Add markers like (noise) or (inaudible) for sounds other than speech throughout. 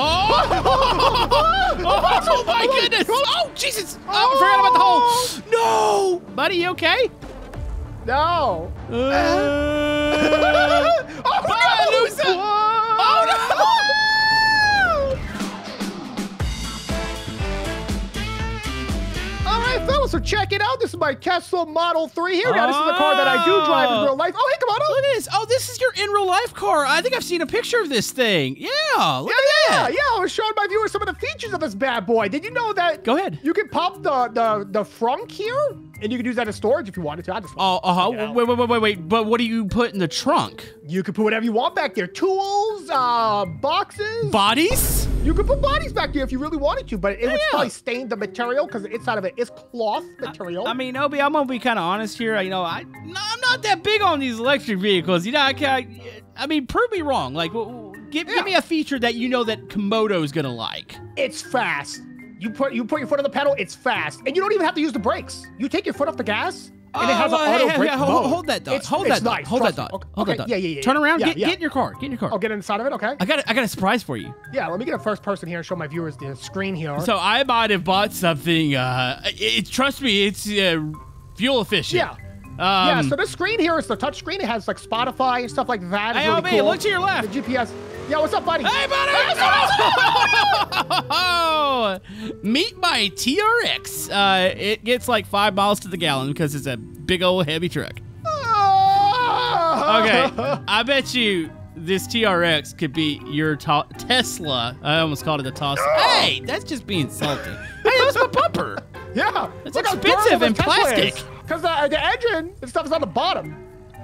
Oh! (laughs) oh, my goodness! Oh, Jesus! Oh, I forgot about the hole. No! Buddy, you okay? No. Uh, (laughs) oh, Brian, no! that? Oh, All right, fellas, so check it out. This is my Tesla Model 3 here. Now, this is the car that I do drive in real life. Oh, hey, come on Look at this. Oh, this is your in real life car. I think I've seen a picture of this thing. Yeah, look Yeah, at yeah, that. yeah. I was showing my viewers some of the features of this bad boy. Did you know that? Go ahead. You can pop the the the frunk here, and you can use that as storage if you wanted to. I just Oh, uh huh. Check it out. Wait, wait, wait, wait, wait. But what do you put in the trunk? You can put whatever you want back there. Tools, uh, boxes. Bodies? you can put bodies back there if you really wanted to, but it would Yeah. probably stain the material because the inside of it is cloth material. I mean, Obi, I'm gonna be kind of honest here. You know, I no, I'm not that big on these electric vehicles. You know, I can't. I mean, prove me wrong. Like, w- w- give Yeah. give me a feature that you know that Camodo's gonna like. it's fast. You put you put your foot on the pedal, it's fast, and you don't even have to use the brakes. You take your foot off the gas, and it has Oh, an auto hey, brake hey, hold, hold that dot. It's, hold it's that dot. nice, Hold that dot. me. Hold Okay, that dot. Yeah, yeah, yeah. Turn around. Yeah, get, yeah. get in your car. Get in your car. I'll get inside of it. Okay. I got I got a surprise for you. Yeah. Let me get a first person here and show my viewers the screen here. So I might have bought something. Uh, it, trust me, it's uh, fuel efficient. Yeah. Um, yeah. So this screen here is the touch screen. It has like Spotify and stuff like that. It's Hey, really cool. look to your left. The GPS. Yeah. What's up, buddy? Hey, buddy! Oh, meet my TRX. Uh, it gets like five miles to the gallon because it's a big old heavy truck. Okay, (laughs) I bet you this TRX could be your Tesla. I almost called it a toss. Hey, that's just being salty. hey, (laughs) that's my bumper. Yeah. It's expensive and plastic. Because the, the engine and stuff is on the bottom.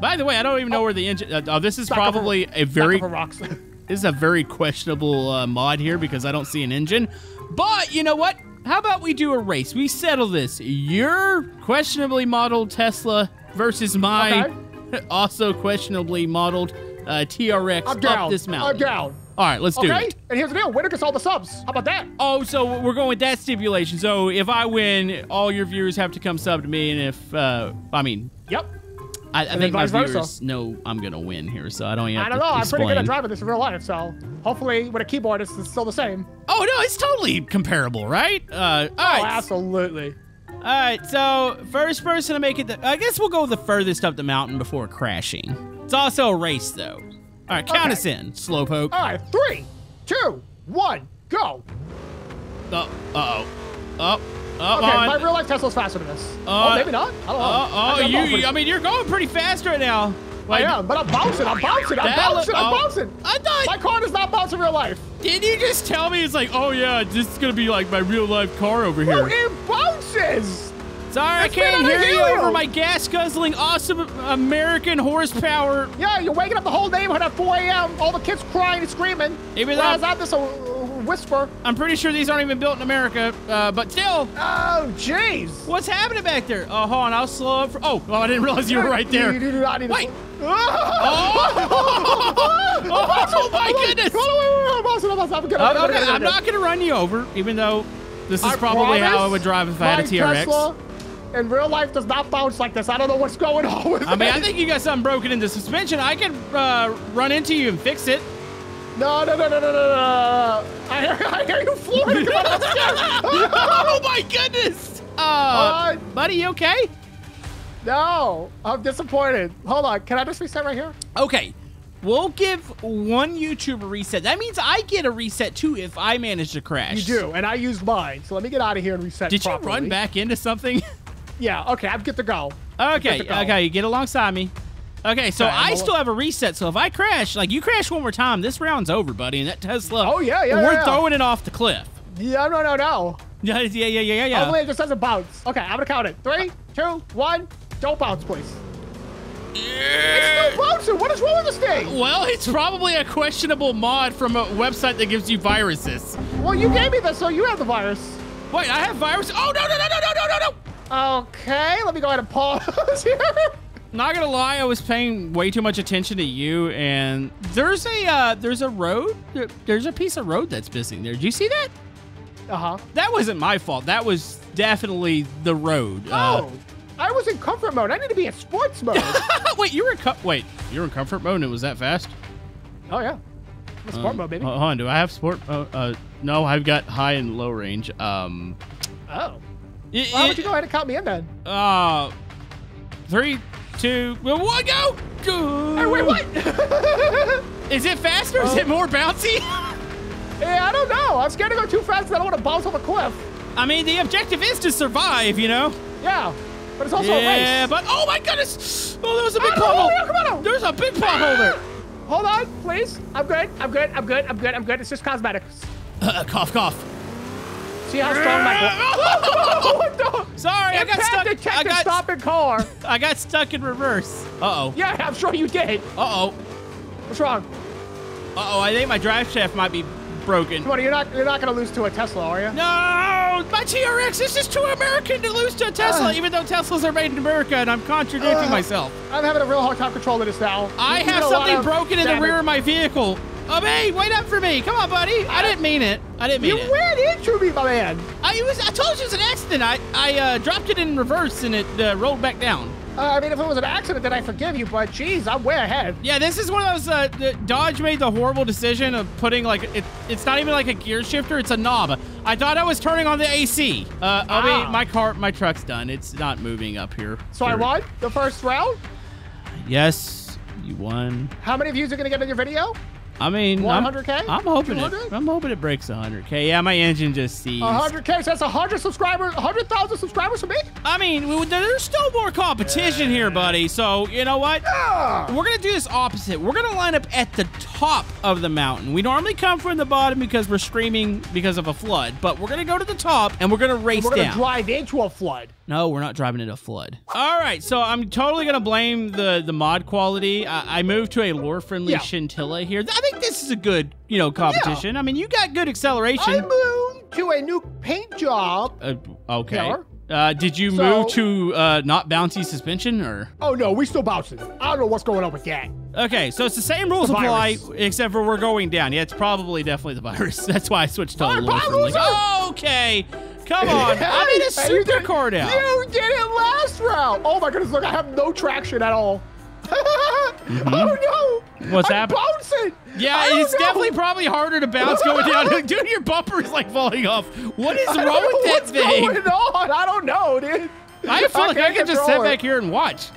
By the way, I don't even know where the engine. Uh, oh, this is probably a Stack very. (laughs) This is a very questionable uh, mod here because I don't see an engine. But you know what? How about we do a race? We settle this. Your questionably modeled Tesla versus my (laughs) also questionably modeled uh, TRX I'm down. up this I'm mountain. down. All right, let's do Okay. it. And here's the deal. Winner gets all the subs. How about that? Oh, so we're going with that stipulation. So if I win, all your viewers have to come sub to me, and if uh, I mean, Yep. I, I think my vice versa. viewers know I'm gonna win here, so I don't even. I don't know. I'm pretty good at driving this in real life, so hopefully with a keyboard, it's it's still the same. Oh no, it's totally comparable, right? Uh, all Oh, right. absolutely. All right, so first person to make it. The, I guess we'll go the furthest up the mountain before crashing. It's also a race, though. All right, count Okay. us in, slowpoke. All right, three, two, one, go. Oh, uh oh, oh, oh, Okay, on. my real life Tesla's faster than this. Uh, oh, maybe not. I don't know. Oh, I oh, I'm you. pretty- I mean, you're going pretty fast right now. I am, but I'm bouncing. I'm bouncing. I'm bouncing. I'm oh, bouncing. I thought. My car does not bounce in real life. Did you just tell me it's like, oh yeah, this is gonna be like my real life car over here? it bounces. Sorry, I can't hear you over my gas guzzling, awesome American horsepower. Yeah, you're waking up the whole neighborhood at 4 a.m. All the kids crying and screaming. Even though- I'm uh, whisper. I'm pretty sure these aren't even built in America, uh, but still. Oh, jeez. What's happening back there? Oh, hold on, I'll slow up. For, oh, oh, I didn't realize you were right there. You do not need Wait. (laughs) Oh! Oh, my goodness. I'm Oh, good, I'm okay, I'm not gonna run you over, even though this is I probably how I would drive if I had a TRX. Tesla in real life does not bounce like this. I don't know what's going on with I mean, it. I think you got something broken in the suspension. I can uh, run into you and fix it. No, no, no, no, no, no, no. I hear, I hear you floating. Come on, (laughs) oh my goodness! Uh, Uh, buddy, you okay? no, I'm disappointed. Hold on. Can I just reset right here? Okay, we'll give one YouTube a reset. That means I get a reset too if I manage to crash. You do, and I used mine. So let me get out of here and reset Did you run back into something? (laughs) Yeah, okay, I'm good to go. okay, to go. okay, you get alongside me. Okay, so Okay, I still have a reset. So if I crash, like you crash one more time, this round's over, buddy. And that Tesla. Oh, yeah, yeah, We're yeah, yeah. throwing it off the cliff. Yeah, no, no, no. (laughs) Yeah, yeah, yeah, yeah, yeah. Hopefully it just doesn't bounce. Okay, I'm gonna count it. Three, two, one. Don't bounce, please. It's still bouncing. What is wrong with this thing? Well, it's probably a questionable mod from a website that gives you viruses. Well, you gave me this, so you have the virus. Wait, I have virus. Oh no, no, no, no, no, no, no, no! Okay, let me go ahead and pause (laughs) here. Not gonna lie, I was paying way too much attention to you, and there's a uh, there's a road. there- There's a piece of road that's missing there. Did you see that? Uh huh. That wasn't my fault. That was definitely the road. Uh, Oh, I was in comfort mode. I need to be in sports mode. (laughs) wait, you were in com- wait, you were in comfort mode and it was that fast? oh yeah. Sport Um, mode, baby. Hold on, do I have sport? Uh, uh, no, I've got high and low range. Um, oh. y- Why don't you go ahead and count me in then? Uh, three, two, well, one, go! Go! Hey, wait, what? (laughs) Is it faster? Is it more bouncy? (laughs) yeah, I don't know. I'm scared to go too fast because I don't want to bounce off a cliff. I mean, the objective is to survive, you know? Yeah, but it's also a race. yeah, but oh my goodness! Oh, there was a big Ah, pothole. no, come on. There's a big pothole there. Hold on, please. I'm good. I'm good. I'm good. I'm good. I'm good. It's just cosmetics. Uh, cough, cough. See how strong my. Oh, what the? Sorry, I got Impact stuck. I detector got, stopping car. I got stuck in reverse. Uh oh. Yeah, I'm sure you did. Uh oh. What's wrong? Uh oh. I think my drive shaft might be broken. Come on, you're not you're not gonna lose to a Tesla, are you? No, my TRX This is just too American to lose to a Tesla, Ugh. even though Teslas are made in America, and I'm contradicting Ugh. myself. I'm having a real hard time controlling this now. I You have something of broken in the rear of my vehicle. Oh, hey, wait up for me. Come on, buddy. I didn't mean it. I didn't mean You it. You ran into me, my man. I it was. I told you it was an accident. I I uh, dropped it in reverse and it uh, rolled back down. Uh, I mean, if it was an accident, then I forgive you. But geez, I'm way ahead. Yeah, this is one of those. Uh, the- Dodge made the horrible decision of putting like it. It's not even like a gear shifter. It's a knob. I thought I was turning on the AC. Uh, I Ah. mean, my car, my truck's done. It's not moving up here. So I won the first round. Yes, you won. How many views are gonna get on your video? I mean, I'm- 100K? I'm, hoping it. I'm hoping it breaks 100k. Yeah, my engine just seized. 100k. So that's 100 subscribers, 100,000 subscribers for me. I mean, we- there's still more competition here, buddy. So you know what? Yeah. We're gonna do this opposite. We're gonna line up at the top of the mountain. We normally come from the bottom because we're screaming because of a flood, but we're gonna go to the top and we're gonna race We're gonna down. drive into a flood. No, we're not driving into a flood. All right, so I'm totally gonna blame the the mod quality. I, I moved to a lore-friendly Yeah. Scintilla here. I think this is a good, you know, competition. I mean, you got good acceleration. I moved to a new paint job. Uh, okay. Yeah. Uh, did you So- move to uh, not bouncy suspension or? Oh no, we still bouncing. I don't know what's going on with that. Okay, so it's the same rules The apply, except for we're going down. Yeah, it's probably definitely the virus. (laughs) That's why I switched to a bye, friendly. Okay, come on. (laughs) I need a super did- car now. You did it last round. Oh my goodness, look, I have no traction at all. (laughs) Mm-hmm. Oh no! What's I'm happening? bouncing. Yeah, it's know. definitely probably harder to bounce going (laughs) down. Dude, your bumper is like falling off. What is wrong with that what's thing? going on. I don't know, dude. I feel like I could just sit back here and watch.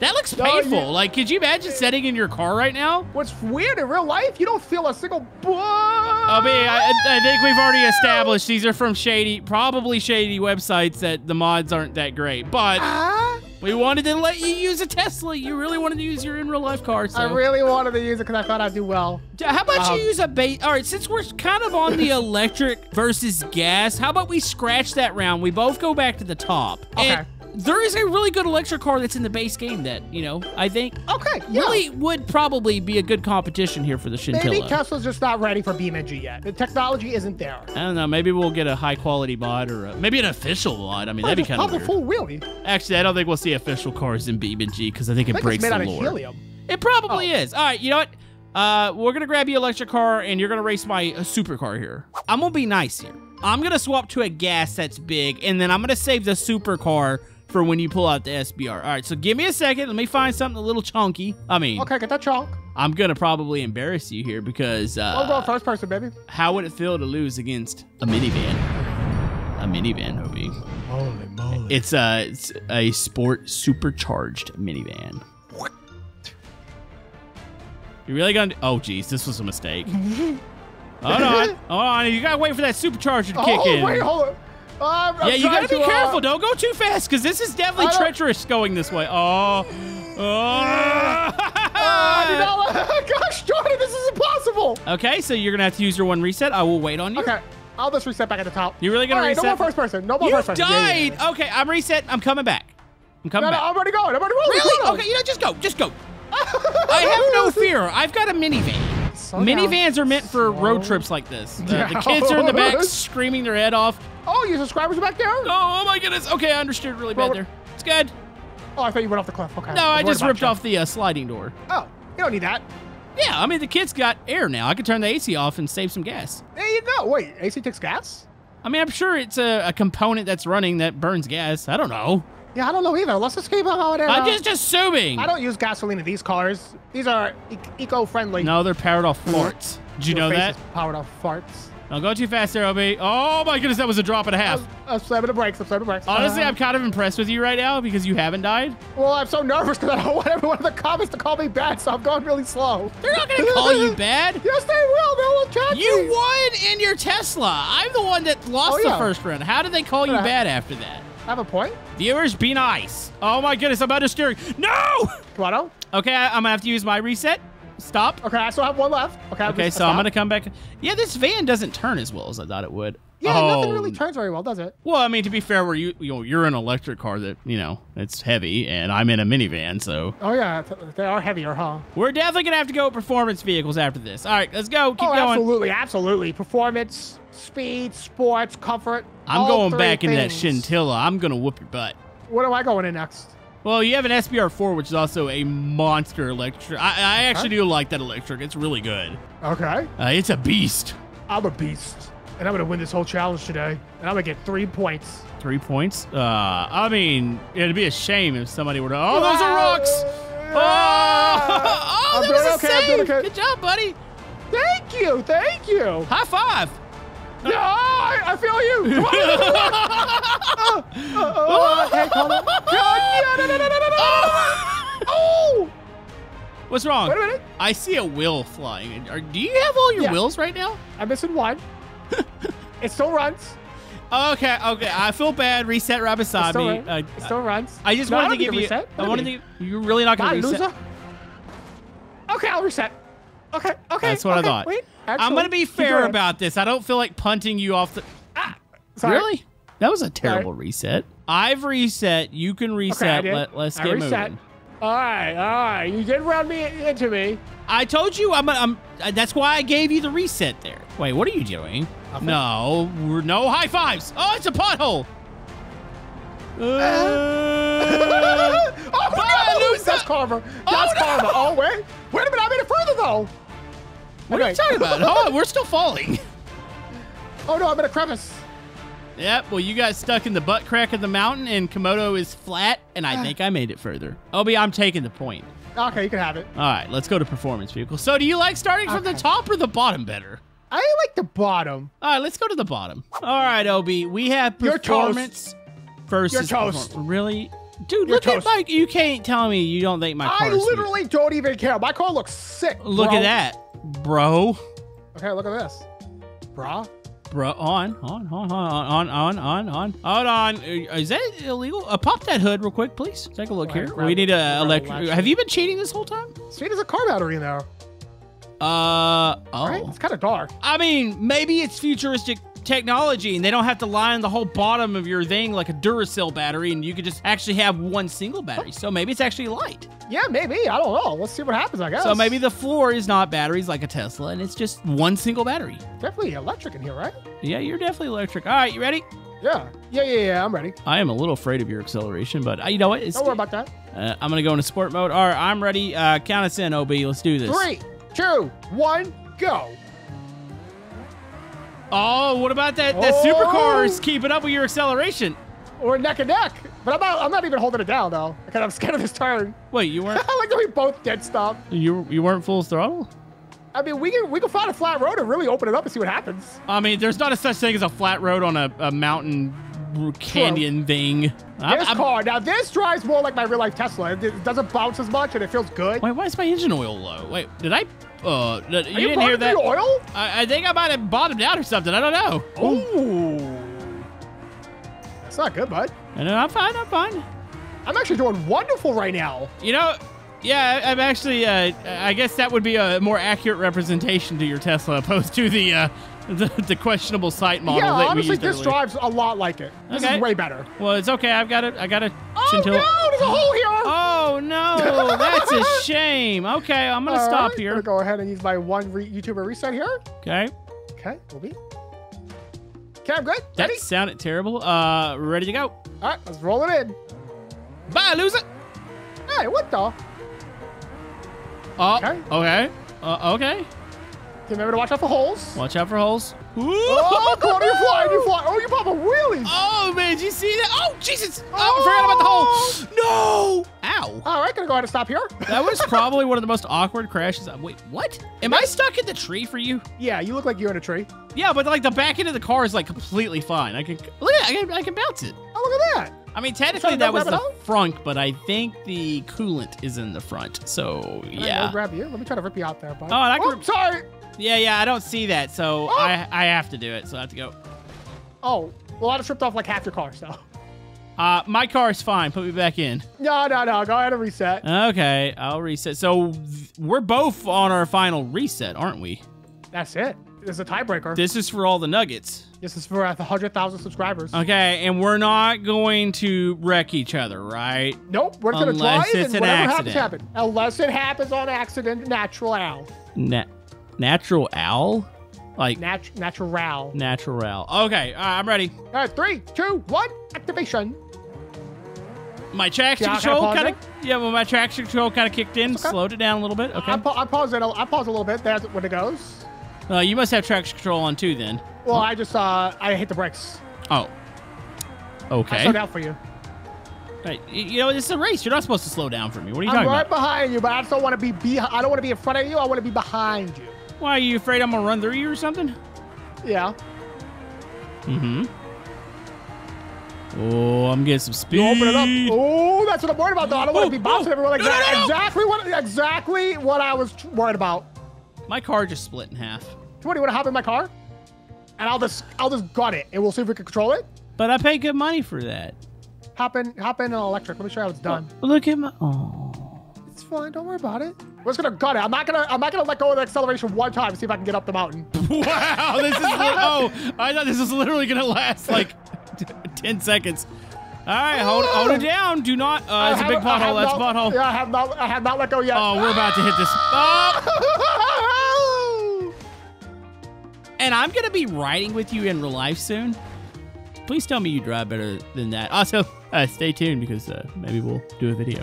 That looks painful. you- Like, could you imagine sitting in your car right now? What's weird in real life, you don't feel a single. I mean, I, I think we've already established these are from shady, probably shady websites that the mods aren't that great. But Ah, we wanted to let you use a Tesla. You really wanted to use your in real life car. So I really wanted to use it because I thought I'd do well. how about Um, you use a bait? All right, since we're kind of on the (laughs) electric versus gas, how about we scratch that round? We both go back to the top. Okay. And there is a really good electric car that's in the base game that you know I think Okay, yeah. really would probably be a good competition here for the Maybe Scintilla. Tesla's just not ready for BeamNG yet. The technology isn't there. I don't know. Maybe we'll get a high quality mod or a, maybe an official mod. I mean, that'd be kind of weird. full wheelie. Actually, I don't think we'll see official cars in BeamNG because I think it I think breaks the out of lore. helium. It probably Oh. is. All right, you know what? Uh, we're gonna grab you electric car, and you're gonna race my uh, supercar here. I'm gonna be nice here. I'm gonna swap to a gas that's big, and then I'm gonna save the supercar for when you pull out the SBR. All right, so give me a second. Let me find something a little chunky. I mean, Okay, get that chunk. I'm gonna probably embarrass you here because I'll go uh, first person, baby. how would it feel to lose against a minivan? A minivan, Obi. Holy moly. It's a it's a sport supercharged minivan. What? You really gonna? Oh, geez, this was a mistake. (laughs) hold on, hold on. You gotta wait for that supercharger to kick oh, in. wait, hold on. Um, I'm yeah, you gotta be to, uh, careful. Don't go too fast, because this is definitely treacherous going this way. Oh, (laughs) oh. Uh, (laughs) gosh it, this is impossible. okay, so you're gonna have to use your one reset. I will wait on you. Okay, I'll just reset back at the top. You really gonna All right, reset? No more first person. No more You first person. Yeah, yeah, died. yeah. Okay, I'm reset. I'm coming back. I'm coming No, no, back. I'm already going. I'm already rolling. Really? Okay, you know, just go. Just go. (laughs) I have no fear. I've got a minivan. Down. Minivans are meant for road trips like this. Uh, the kids are in the back screaming their head off. Oh, your subscribers are back there? Oh, oh my goodness. Okay, I understood really bad there. It's good. Oh, I thought you went off the cliff. Okay. No, I just ripped you. off the uh, sliding door. Oh, you don't need that. Yeah, I mean, the kid's got air now. I could turn the AC off and save some gas. There you go. Wait, AC takes gas? I mean, I'm sure it's a, a component that's running that burns gas. I don't know. Yeah, I don't know either. Let's just keep on it. I'm just assuming. I don't use gasoline in these cars. These are e- eco-friendly. No, they're powered off farts. Did you Your know that? Powered off farts. Don't go too fast there, Obi. Oh my goodness, that was a drop and a half. I'm, I'm slamming the brakes. I'm slamming the brakes. Honestly, Uh, I'm kind of impressed with you right now because you haven't died. Well, I'm so nervous because I don't (laughs) want everyone in the comments to call me bad, so I'm going really slow. They're not gonna call you (laughs) bad. Yes, they will. They'll attack You me. won in your Tesla. I'm the one that lost Oh, the first round. How did they call you Yeah. bad after that? I have a point. Viewers, be nice. Oh my goodness, I'm understeering. No! Come on, oh. Okay, I, am gonna have to use my reset. Stop. Okay, I still have one left. Okay, I'm Okay, so I'm gonna come back. Yeah, this van doesn't turn as well as I thought it would. Yeah, oh. nothing really um, turns very well, does it? Well, I mean, to be fair, where you you know you're an electric car that you know it's heavy, and I'm in a minivan, so Oh yeah, they are heavier, huh? we're definitely gonna have to go with performance vehicles after this. All right, let's go. Keep oh, going. absolutely, absolutely. Performance, speed, sports, comfort. I'm going back into that things. Scintilla. I'm gonna whoop your butt. What am I going in next? Well, you have an SBR4, which is also a monster electric. I, I actually do like that electric. It's really good. Okay, Uh, it's a beast. I'm a beast, and I'm gonna win this whole challenge today, and I'm gonna get three points. Three points. Uh, I mean, it'd be a shame if somebody were to. Oh, those are rocks. Oh, (laughs) oh that was a okay, I'm save. okay. Good job, buddy. Thank you, thank you. High five. Yeah, I, I feel you. (laughs) Oh! (laughs) What's wrong? Wait a minute. I see a wheel flying. Are, do you have all your Yeah. wheels right now? I'm missing one. (laughs) it still runs. Okay, okay. I feel bad. Reset right It still. Uh, it still runs. I just No, wanted don't to give you. reset. I wanted to. You're really not going to reset. loser. Okay, I'll reset. Okay, okay. That's what I thought. Wait, I'm going to be fair about this. I don't feel like punting you off the. Sorry. Really? That was a terrible reset. I've reset. You can reset. did. Let, let's I get reset. moving. All right, all right. You did run me into me. I told you. I'm. I'm. That's why I gave you the reset there. Wait, what are you doing? Nothing. No, we're no high fives. Oh, it's a pothole. Uh, (laughs) oh Bye, no! loser. That's karma. Oh, That's no. karma. Oh wait, wait a minute. I made it further though. what are you talking about? (laughs) Hold on, we're still falling. Oh no, I'm in a crevice. Yep. Well, you got stuck in the butt crack of the mountain, and Camodo is flat, and I ah. think I made it further. Obi, I'm taking the point. Okay, you can have it. All right, let's go to performance vehicle. So, do you like starting from the top or the bottom better? I like the bottom. All right, let's go to the bottom. All right, Obi, we have performance versus You're toast. Really, dude? You're look toast. at my. You can't tell me you don't think my car I is sweet. literally don't even care. My car looks sick. Look bro. at that, bro. Okay, look at this, brah. Bro, on, on, on, on, on, on, on, on. Hold on. Uh, Is that illegal? Uh, pop that hood real quick, please. Take a look here. grab we need a electric. Have you been cheating this whole time? Straight as a car battery in there. Uh oh. Right? It's kind of dark. I mean, maybe it's futuristic technology and they don't have to line the whole bottom of your thing like a Duracell battery and you could just actually have one single battery. So maybe it's actually light. Yeah, maybe. I don't know. Let's see what happens. I guess. So maybe the floor is not batteries like a Tesla and it's just one single battery. definitely electric in here, right? Yeah, you're definitely electric. All right, you ready? Yeah. Yeah, yeah, yeah. I'm ready. I am a little afraid of your acceleration, but uh, you know what? It's, Don't worry about that. uh, I'm going to go into sport mode. All right, I'm ready. Uh, count us in, OB. Let's do this. Three, two, one, go. Oh, what about that? That Oh. supercar is keeping up with your acceleration. We're neck and neck. But I'm not, I'm not even holding it down, though. Because I'm scared of this turn. Wait, you weren't (laughs) I like that we both dead stop. you you weren't full throttle? I mean, we can we can find a flat road and really open it up and see what happens. I mean, there's not a such thing as a flat road on a, a mountain canyon thing. I'm- This I'm- car, now this drives more like my real life Tesla. It, it doesn't bounce as much and it feels good. Wait, why is my engine oil low? Wait, did I? Uh, you, Are you didn't hear that? oil? I, I think I might have bottomed out or something. I don't know. Ooh. That's not good, bud. I know, I'm fine. I'm fine. I'm actually doing wonderful right now. You know, yeah, I'm actually. Uh, I guess that would be a more accurate representation to your Tesla opposed to the uh, the, the questionable site model yeah, honestly, this earlier. drives a lot like it. This Okay. is way better. Well, it's okay. I've got a. I got it. Oh no, there's a hole here. Oh no, that's a shame. Okay, I'm gonna All stop right, here. Gonna go ahead and use my one re- YouTuber reset here. Okay, Okay, we'll be. Okay, I'm good. that Ready? sounded terrible. Uh, ready to go. All right, let's roll it in. Bye, loser. Hey, what the? Oh, Okay. okay, uh, okay. Remember to watch out for holes. Watch out for holes. Oh, come on, you're flying, you're flying. Oh, you pop a wheelie. Oh man, did you see that? Oh Jesus! Oh, I forgot about go ahead and stop here. (laughs) That was probably one of the most awkward crashes. Wait, what? Am I stuck in the tree for you? yeah, you look like you're in a tree. Yeah, but like the back end of the car is like completely fine. I can look at it. I can, I can bounce it. Oh, look at that. I mean, technically that was the out? front, but I think the coolant is in the front. So Can yeah. grab you. Let me try to rip you out there, bud. Oh, and I can oh, sorry. Yeah, yeah, I don't see that, so Oh. I I have to do it. So I have to go. Oh, well, I just ripped off like half your car, so. Uh, my car is fine. Put me back in. No, no, no. Go ahead and reset. Okay, I'll reset. So we're both on our final reset, aren't we? That's it. There's a tiebreaker. This is for all the nuggets. This is for uh, 100,000 subscribers. Okay, and we're not going to wreck each other, right? nope, we're gonna Unless drive it's and an whatever accident. happens, happen. Unless it happens on accident, natural owl. Na- natural owl? Like Nat- natural owl. natural owl. Okay, uh, I'm ready. All right, three, two, one, activation. My traction Yeah, control kind of yeah, well, my traction control kind of kicked in, okay. slowed it down a little bit. Okay. I, pa- I pause it. I pause a little bit. That's when it goes. Uh, you must have traction control on too, then. Well, I just uh, I hit the brakes. Oh. Okay. I slowed down for you. Right. You know, it's a race. You're not supposed to slow down for me. What are you I'm talking right about? I'm right behind you, but I just don't want to be be. I don't want to be in front of you. I want to be behind you. Why are you afraid I'm gonna run through you or something? Yeah. Mm-hmm. Oh, I'm getting some speed. You open it up. Oh, that's what I'm worried about, though. I don't want Oh, to be bouncing oh. everywhere like No, that. no, no. Exactly what exactly what I was worried about. My car just split in half. You want to hop in my car? And I'll just I'll just gut it, and we'll see if we can control it. But I paid good money for that. Hop in, hop in an electric. Let me show you how it's done. Oh, look at my. Oh. It's fine. Don't worry about it. We're just gonna gut it. I'm not gonna I'm not gonna let go of the acceleration one time and see if I can get up the mountain. (laughs) Wow, this is. oh, I thought this was literally gonna last like (laughs) ten seconds. All right, hold, hold it down. Do not. Uh, it's a big pothole. have That's a not- pothole. Yeah, I have not I have not let go yet. Oh, we're about to hit this. Oh, and I'm gonna be riding with you in real life soon. Please tell me you drive better than that. Also, (laughs) uh, stay tuned because uh, maybe we'll do a video.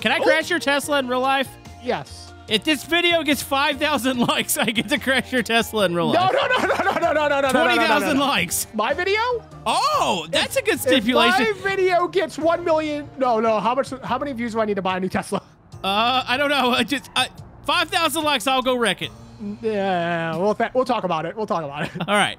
Can I crash your Tesla in real life? yes. If this video gets 5,000 (laughs) likes, I get to crash your Tesla in real life. no, no, no, no, no, no, no, no, 20,000 likes. My video? Oh, that's a good stipulation. If my video gets 1 million. No, no. How much? How many views do I need to buy a new Tesla? Uh, I don't know. Just 5,000 likes, I'll go wreck it. Yeah, we'll, we'll talk about it. We'll talk about it. All right.